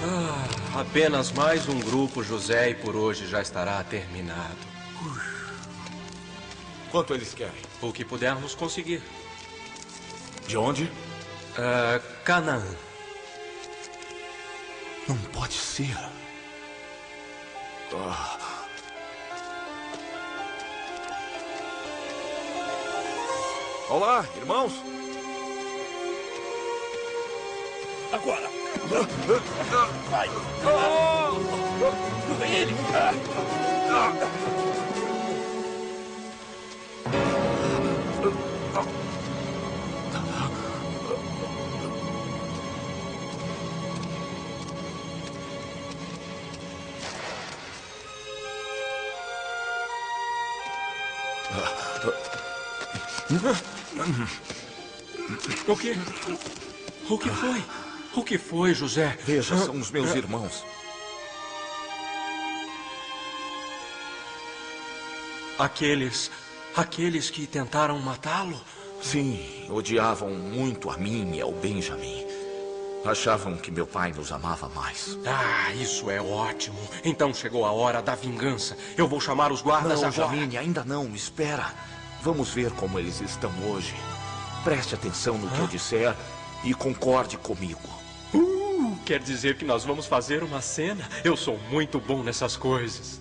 Ah, apenas mais um grupo, José, e por hoje já estará terminado. Quanto eles querem? O que pudermos conseguir. De onde? Ah, Canaã. Não pode ser. Ah. Olá, irmãos. Agora. Vai. Vem ele. O que? O que foi? O que foi, José? Veja, Ah, são os meus ah, irmãos. Aqueles. Aqueles que tentaram matá-lo? Sim, odiavam muito a mim e ao Benjamin. Achavam que meu pai nos amava mais. Ah, isso é ótimo. Então chegou a hora da vingança. Eu vou chamar os guardas não, agora. Janine, ainda não. Espera. Vamos ver como eles estão hoje. Preste atenção no que eu disser e concorde comigo. Uh, quer dizer que nós vamos fazer uma cena? Eu sou muito bom nessas coisas.